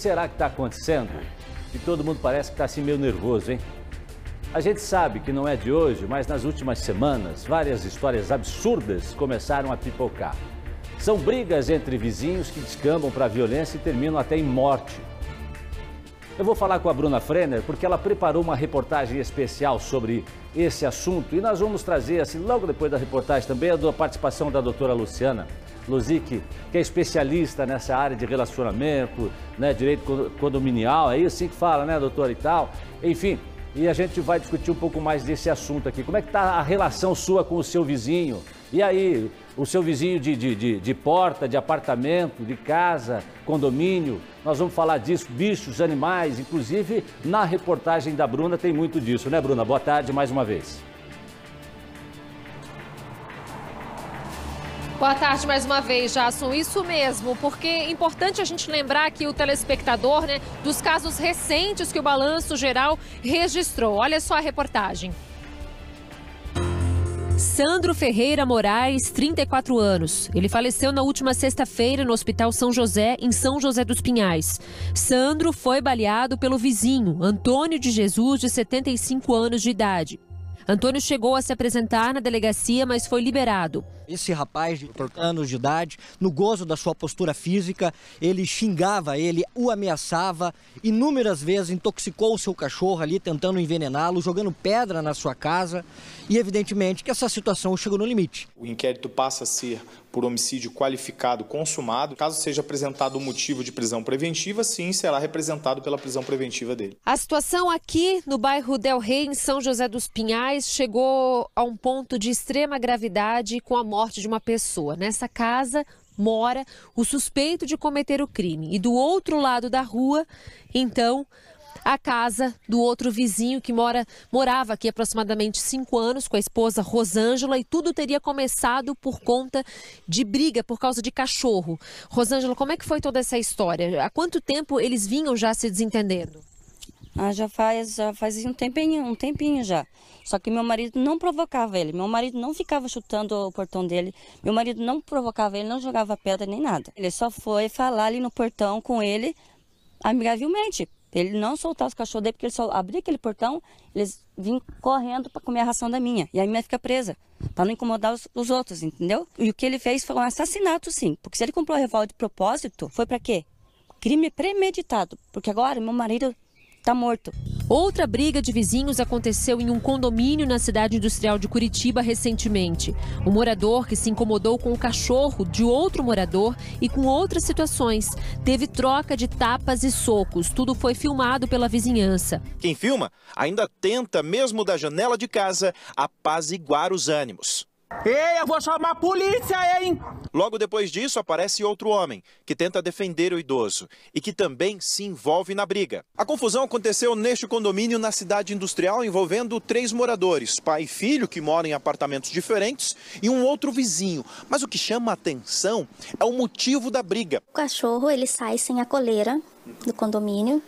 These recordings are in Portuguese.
será que está acontecendo? E todo mundo parece que está assim meio nervoso, hein? A gente sabe que não é de hoje, mas nas últimas semanas, várias histórias absurdas começaram a pipocar. São brigas entre vizinhos que descambam para a violência e terminam até em morte. Eu vou falar com a Bruna Frenner porque ela preparou uma reportagem especial sobre esse assunto e nós vamos trazer, assim, logo depois da reportagem também, a participação da doutora Luciana Luzic, que é especialista nessa área de relacionamento, né, direito condominial, é isso assim que fala, né, doutora e tal. Enfim, e a gente vai discutir um pouco mais desse assunto aqui. Como é que está a relação sua com o seu vizinho? E aí, o seu vizinho de, de, de, de, porta, de apartamento, de casa, condomínio? Nós vamos falar disso, bichos, animais, inclusive na reportagem da Bruna tem muito disso, né, Bruna? Boa tarde mais uma vez. Boa tarde mais uma vez, Jason. Isso mesmo, porque é importante a gente lembrar aqui o telespectador né, dos casos recentes que o Balanço Geral registrou. Olha só a reportagem. Sandro Ferreira Moraes, 34 anos. Ele faleceu na última sexta-feira no Hospital São José, em São José dos Pinhais. Sandro foi baleado pelo vizinho, Antônio de Jesus, de 75 anos de idade. Antônio chegou a se apresentar na delegacia, mas foi liberado. Esse rapaz de anos de idade, no gozo da sua postura física, ele xingava ele, o ameaçava, inúmeras vezes intoxicou o seu cachorro ali, tentando envenená-lo, jogando pedra na sua casa. E evidentemente que essa situação chegou no limite. O inquérito passa a ser por homicídio qualificado consumado. Caso seja apresentado o motivo de prisão preventiva, sim, será representado pela prisão preventiva dele. A situação aqui no bairro Del Rey, em São José dos Pinhais, chegou a um ponto de extrema gravidade com a morte de uma pessoa. Nessa casa mora o suspeito de cometer o crime. E do outro lado da rua, então, a casa do outro vizinho que mora, morava aqui aproximadamente cinco anos com a esposa Rosângela e tudo teria começado por conta de briga por causa de cachorro. Rosângela, como é que foi toda essa história? Há quanto tempo eles vinham já se desentendendo? Ah, já faz, já faz um tempinho, um tempinho já. Só que meu marido não provocava ele. Meu marido não ficava chutando o portão dele. Meu marido não provocava ele, não jogava pedra nem nada. Ele só foi falar ali no portão com ele amigavelmente. Ele não soltar os cachorros dele, porque ele só abria aquele portão, eles vinham correndo para comer a ração da minha. E a minha fica presa, para não incomodar os, os, outros, entendeu? E o que ele fez foi um assassinato, sim. Porque se ele comprou a revólver de propósito, foi para quê? Crime premeditado. Porque agora meu marido está morto. Outra briga de vizinhos aconteceu em um condomínio na cidade industrial de Curitiba recentemente. O morador que se incomodou com o cachorro de outro morador e com outras situações teve troca de tapas e socos. Tudo foi filmado pela vizinhança. Quem filma ainda tenta, mesmo da janela de casa, apaziguar os ânimos. Ei, eu vou chamar a polícia, hein? Logo depois disso, aparece outro homem que tenta defender o idoso e que também se envolve na briga. A confusão aconteceu neste condomínio na cidade industrial, envolvendo três moradores, pai e filho, que moram em apartamentos diferentes, e um outro vizinho. Mas o que chama a atenção é o motivo da briga. O cachorro ele sai sem a coleira do condomínio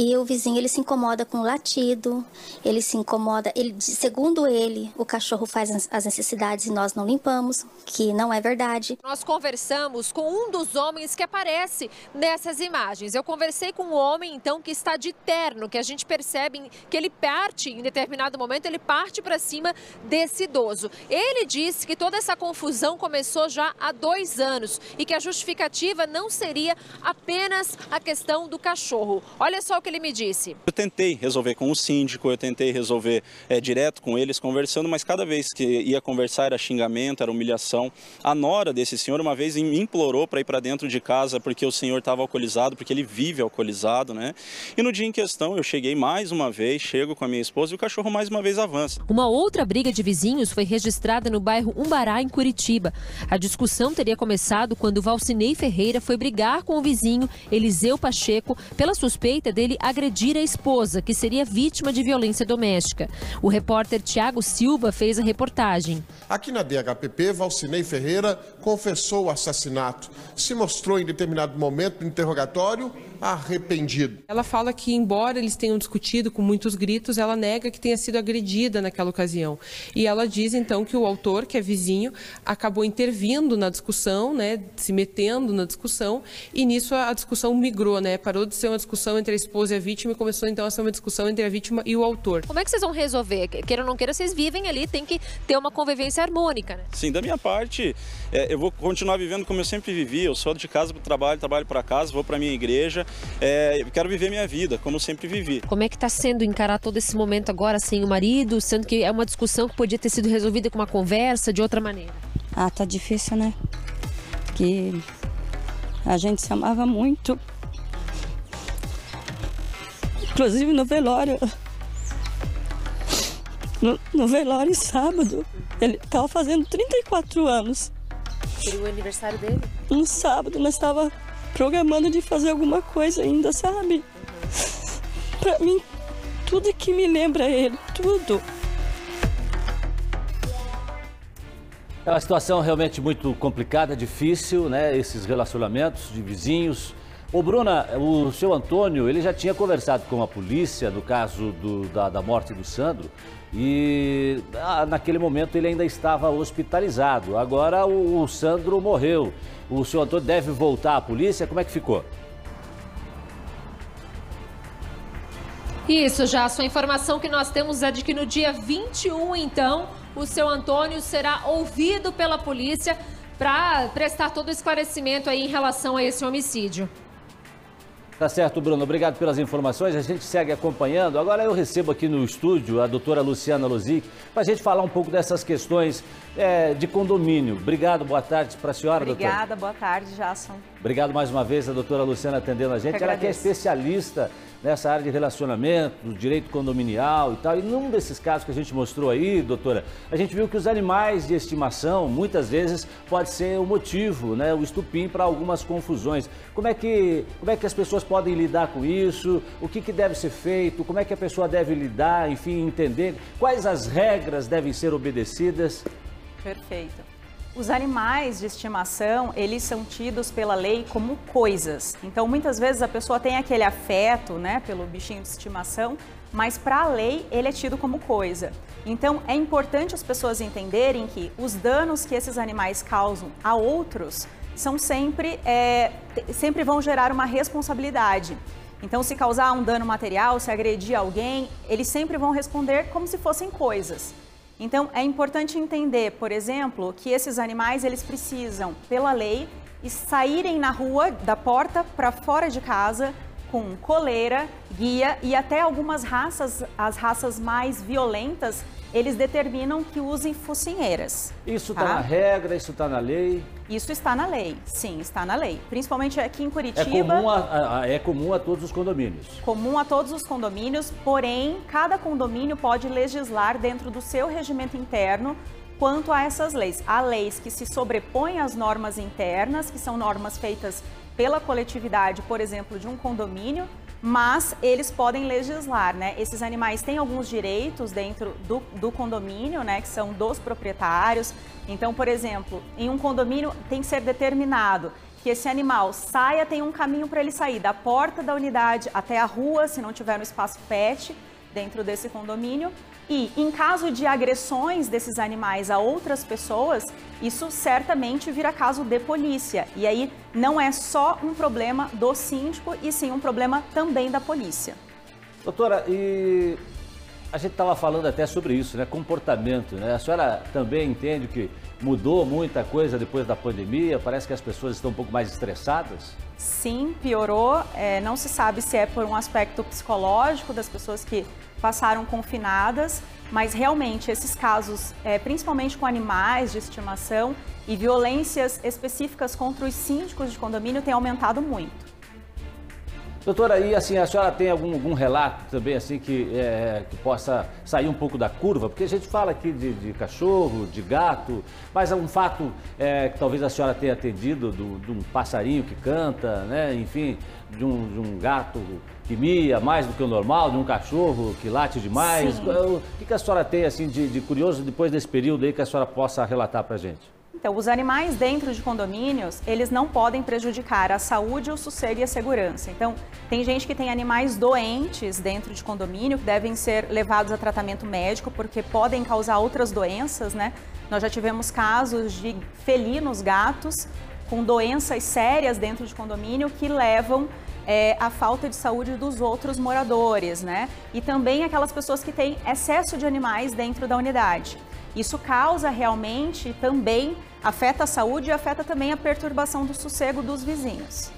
e o vizinho ele se incomoda com o latido, ele se incomoda, ele, segundo ele, o cachorro faz as necessidades e nós não limpamos, que não é verdade. Nós conversamos com um dos homens que aparece nessas imagens. Eu conversei com um homem então que está de terno, que a gente percebe que ele parte em determinado momento, ele parte para cima desse idoso. Ele disse que toda essa confusão começou já há dois anos e que a justificativa não seria apenas a questão do cachorro. Olha só o que ele me disse. Eu tentei resolver com o síndico, eu tentei resolver é, direto com eles, conversando, mas cada vez que ia conversar era xingamento, era humilhação. A nora desse senhor uma vez me implorou para ir para dentro de casa porque o senhor estava alcoolizado, porque ele vive alcoolizado, né? E no dia em questão eu cheguei mais uma vez, chego com a minha esposa e o cachorro mais uma vez avança. Uma outra briga de vizinhos foi registrada no bairro Umbará, em Curitiba. A discussão teria começado quando Valcinei Ferreira foi brigar com o vizinho Eliseu Pacheco pela suspeita dele agredir a esposa, que seria vítima de violência doméstica. O repórter Tiago Silva fez a reportagem. Aqui na DHPP, Valcinei Ferreira confessou o assassinato. Se mostrou em determinado momento do interrogatório arrependido. Ela fala que, embora eles tenham discutido com muitos gritos, ela nega que tenha sido agredida naquela ocasião. E ela diz, então, que o autor, que é vizinho, acabou intervindo na discussão, né, se metendo na discussão, e nisso a discussão migrou, né, parou de ser uma discussão entre a esposa e a vítima e começou, então, a ser uma discussão entre a vítima e o autor. Como é que vocês vão resolver? Queira ou não queira, vocês vivem ali, tem que ter uma convivência harmônica, né? Sim, da minha parte, é, eu vou continuar vivendo como eu sempre vivi. Eu sou de casa para o trabalho, trabalho para casa, vou para minha igreja. É, eu quero viver minha vida como eu sempre vivi. Como é que está sendo encarar todo esse momento agora sem o marido, sendo que é uma discussão que podia ter sido resolvida com uma conversa, de outra maneira? Ah, tá difícil, né? Que a gente se amava muito. Inclusive no velório. No, no velório sábado. Ele estava fazendo 34 anos. Seria o aniversário dele? No sábado, nós estava programando de fazer alguma coisa ainda, sabe? Pra mim, tudo que me lembra ele, tudo. É uma situação realmente muito complicada, difícil, né? Esses relacionamentos de vizinhos. Ô Bruna, o seu Antônio, ele já tinha conversado com a polícia no caso do, da, da morte do Sandro e ah, naquele momento ele ainda estava hospitalizado. Agora o, o Sandro morreu. O senhor Antônio deve voltar à polícia? Como é que ficou? Isso, já a sua informação que nós temos é de que no dia 21, então, o seu Antônio será ouvido pela polícia para prestar todo o esclarecimento aí em relação a esse homicídio. Tá certo, Bruno. Obrigado pelas informações. A gente segue acompanhando. Agora eu recebo aqui no estúdio a doutora Luciana Lozic para a gente falar um pouco dessas questões é, de condomínio. Obrigado, boa tarde para a senhora, Obrigada, doutora. boa tarde, Jason. Obrigado mais uma vez a doutora Luciana atendendo a gente. Ela que é especialista nessa área de relacionamento, direito condominial e tal. E num desses casos que a gente mostrou aí, doutora, a gente viu que os animais de estimação muitas vezes pode ser o motivo, né, o estupim para algumas confusões. Como é que como é que as pessoas podem lidar com isso? O que, que deve ser feito? Como é que a pessoa deve lidar? Enfim, entender quais as regras devem ser obedecidas? Perfeito. Os animais de estimação, eles são tidos pela lei como coisas. Então, muitas vezes a pessoa tem aquele afeto, né, pelo bichinho de estimação, mas para a lei ele é tido como coisa. Então, é importante as pessoas entenderem que os danos que esses animais causam a outros são sempre, é, sempre vão gerar uma responsabilidade. Então, se causar um dano material, se agredir alguém, eles sempre vão responder como se fossem coisas. Então, é importante entender, por exemplo, que esses animais eles precisam, pela lei, saírem na rua, da porta para fora de casa, com coleira, guia e até algumas raças, as raças mais violentas, eles determinam que usem focinheiras. Isso está tá na regra, isso está na lei? Isso está na lei, sim, está na lei. Principalmente aqui em Curitiba. É comum a, a, é comum a todos os condomínios. Comum a todos os condomínios, porém, cada condomínio pode legislar dentro do seu regimento interno quanto a essas leis. Há leis que se sobrepõem às normas internas, que são normas feitas pela coletividade, por exemplo, de um condomínio, mas eles podem legislar, né? Esses animais têm alguns direitos dentro do, do condomínio, né? Que são dos proprietários. Então, por exemplo, em um condomínio tem que ser determinado que esse animal saia, tem um caminho para ele sair da porta da unidade até a rua, se não tiver no espaço pet dentro desse condomínio. E em caso de agressões desses animais a outras pessoas, isso certamente vira caso de polícia. E aí não é só um problema do síndico, e sim um problema também da polícia. Doutora, e a gente estava falando até sobre isso, né? Comportamento, né? A senhora também entende que mudou muita coisa depois da pandemia? Parece que as pessoas estão um pouco mais estressadas? Sim, piorou. É, não se sabe se é por um aspecto psicológico das pessoas que passaram confinadas, mas realmente esses casos, é, principalmente com animais de estimação e violências específicas contra os síndicos de condomínio, têm aumentado muito. Doutora, e assim, a senhora tem algum, algum relato também assim que, é, que possa sair um pouco da curva? Porque a gente fala aqui de, de cachorro, de gato, mas é um fato é, que talvez a senhora tenha atendido do, de um passarinho que canta, né? enfim, de um, de um gato que mia mais do que o normal, de um cachorro que late demais. Sim. O que, a senhora tem assim de, de curioso depois desse período aí que a senhora possa relatar para gente? Então, os animais dentro de condomínios, eles não podem prejudicar a saúde, o sossego e a segurança. Então, tem gente que tem animais doentes dentro de condomínio que devem ser levados a tratamento médico porque podem causar outras doenças, né? Nós já tivemos casos de felinos, gatos, com doenças sérias dentro de condomínio que levam é, à falta de saúde dos outros moradores, né? E também aquelas pessoas que têm excesso de animais dentro da unidade. Isso causa realmente também, afeta a saúde e afeta também a perturbação do sossego dos vizinhos.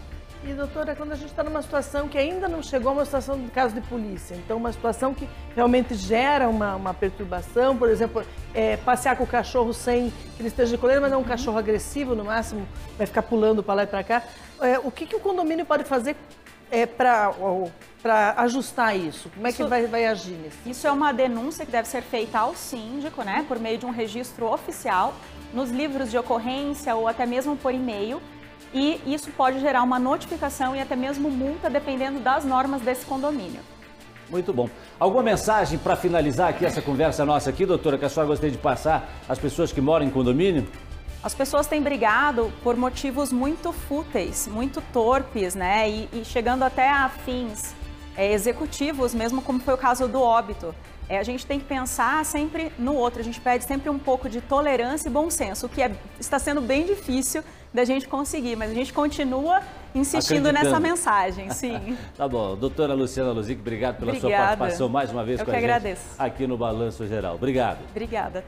E doutora, quando a gente está numa situação que ainda não chegou a uma situação de caso de polícia, então uma situação que realmente gera uma, uma perturbação, por exemplo, é, passear com o cachorro sem que ele esteja de coleira, mas não um cachorro agressivo, no máximo vai ficar pulando para lá e para cá. É, o que, que o condomínio pode fazer é, para ajustar isso? Como é que isso, vai, vai agir nisso? Isso é uma denúncia que deve ser feita ao síndico, né, por meio de um registro oficial, nos livros de ocorrência ou até mesmo por e-mail e isso pode gerar uma notificação e até mesmo multa, dependendo das normas desse condomínio. Muito bom. Alguma mensagem para finalizar aqui essa conversa nossa aqui, doutora, que a senhora gostaria de passar às pessoas que moram em condomínio? As pessoas têm brigado por motivos muito fúteis, muito torpes, né? E, e chegando até a fins é, executivos, mesmo como foi o caso do óbito. É, a gente tem que pensar sempre no outro, a gente pede sempre um pouco de tolerância e bom senso, o que é, está sendo bem difícil da gente conseguir, mas a gente continua insistindo nessa mensagem, sim. tá bom. Doutora Luciana Luzic, obrigado pela Obrigada. sua participação mais uma vez Eu com a gente agradeço. aqui no Balanço Geral. Obrigado. Obrigada.